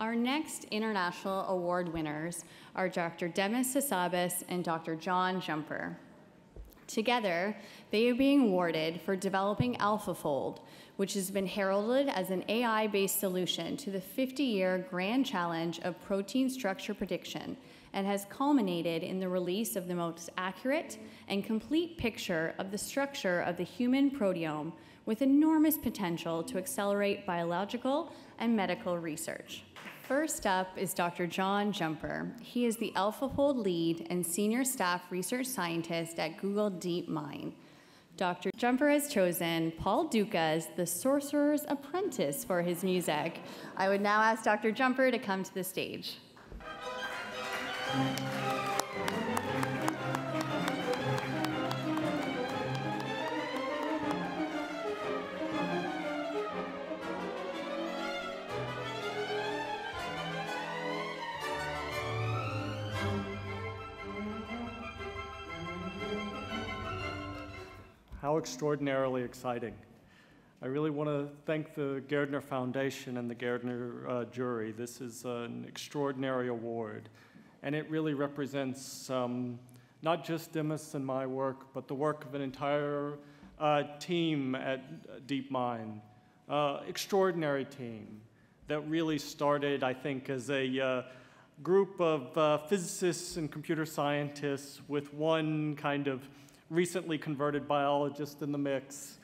Our next international award winners are Dr. Demis Hassabis and Dr. John Jumper. Together, they are being awarded for developing AlphaFold, which has been heralded as an AI-based solution to the 50-year grand challenge of protein structure prediction and has culminated in the release of the most accurate and complete picture of the structure of the human proteome with enormous potential to accelerate biological and medical research. First up is Dr. John Jumper. He is the AlphaFold lead and senior staff research scientist at Google DeepMind. Dr. Jumper has chosen Paul Dukas, The Sorcerer's Apprentice, for his music. I would now ask Dr. Jumper to come to the stage. How extraordinarily exciting. I really want to thank the Gairdner Foundation and the Gairdner uh, jury. This is an extraordinary award, and it really represents um, not just Demis and my work, but the work of an entire uh, team at DeepMind. Uh, extraordinary team that really started, I think, as a uh, group of uh, physicists and computer scientists with one kind of recently converted biologist in the mix,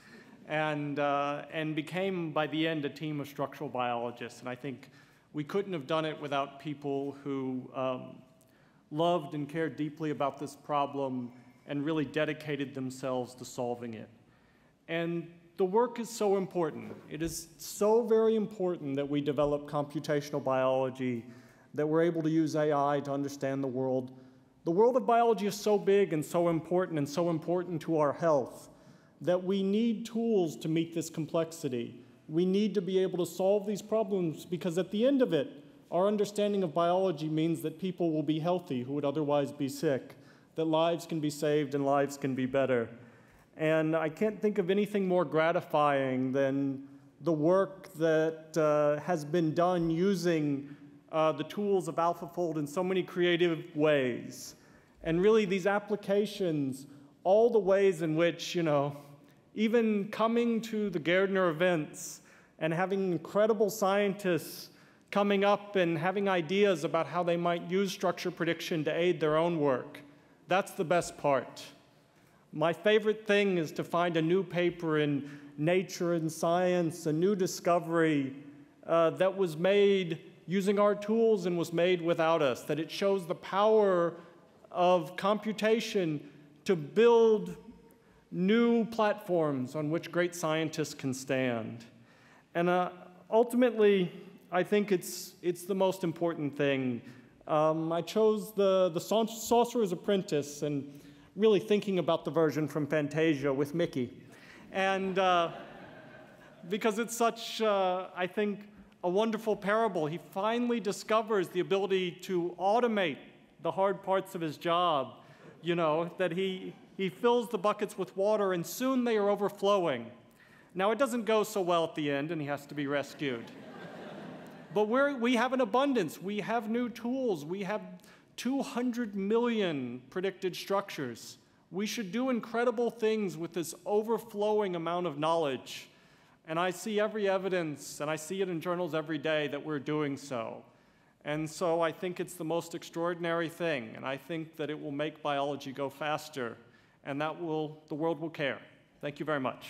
and, uh, and became, by the end, a team of structural biologists. And I think we couldn't have done it without people who um, loved and cared deeply about this problem and really dedicated themselves to solving it. And the work is so important. It is so very important that we develop computational biology, that we're able to use AI to understand the world the world of biology is so big and so important and so important to our health that we need tools to meet this complexity. We need to be able to solve these problems because at the end of it, our understanding of biology means that people will be healthy who would otherwise be sick, that lives can be saved and lives can be better. And I can't think of anything more gratifying than the work that uh, has been done using uh, the tools of AlphaFold in so many creative ways. And really, these applications, all the ways in which, you know, even coming to the Gairdner events and having incredible scientists coming up and having ideas about how they might use structure prediction to aid their own work. That's the best part. My favorite thing is to find a new paper in Nature and Science, a new discovery uh, that was made using our tools and was made without us, that it shows the power of computation to build new platforms on which great scientists can stand. And uh, ultimately, I think it's, it's the most important thing. Um, I chose the, the Sorcerer's Apprentice and really thinking about the version from Fantasia with Mickey. And uh, because it's such, uh, I think, a wonderful parable. He finally discovers the ability to automate the hard parts of his job, you know, that he, he fills the buckets with water and soon they are overflowing. Now, it doesn't go so well at the end and he has to be rescued. but we're, we have an abundance. We have new tools. We have 200 million predicted structures. We should do incredible things with this overflowing amount of knowledge. And I see every evidence, and I see it in journals every day, that we're doing so. And so I think it's the most extraordinary thing, and I think that it will make biology go faster, and that will, the world will care. Thank you very much.